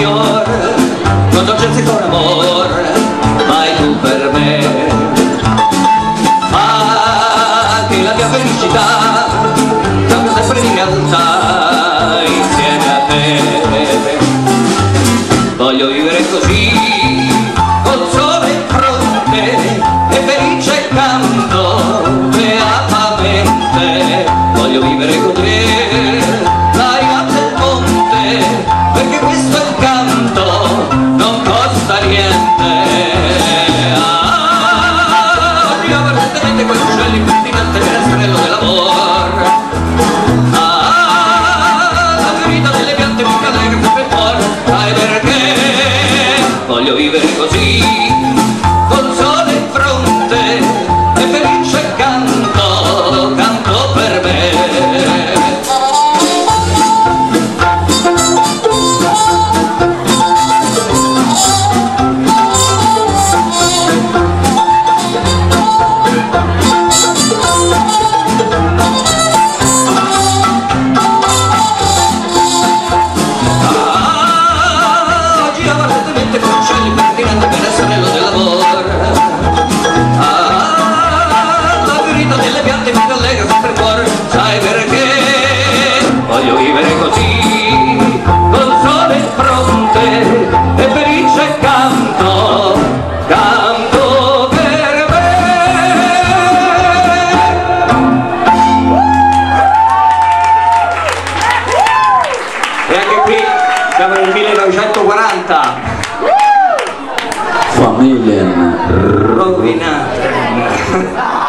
mayor, con dolce amor, vai vivere così, col Voglio vivere così, col sole in fronte e felice canto, canto per me. E anche qui siamo nel 1940, Familien. rovinata.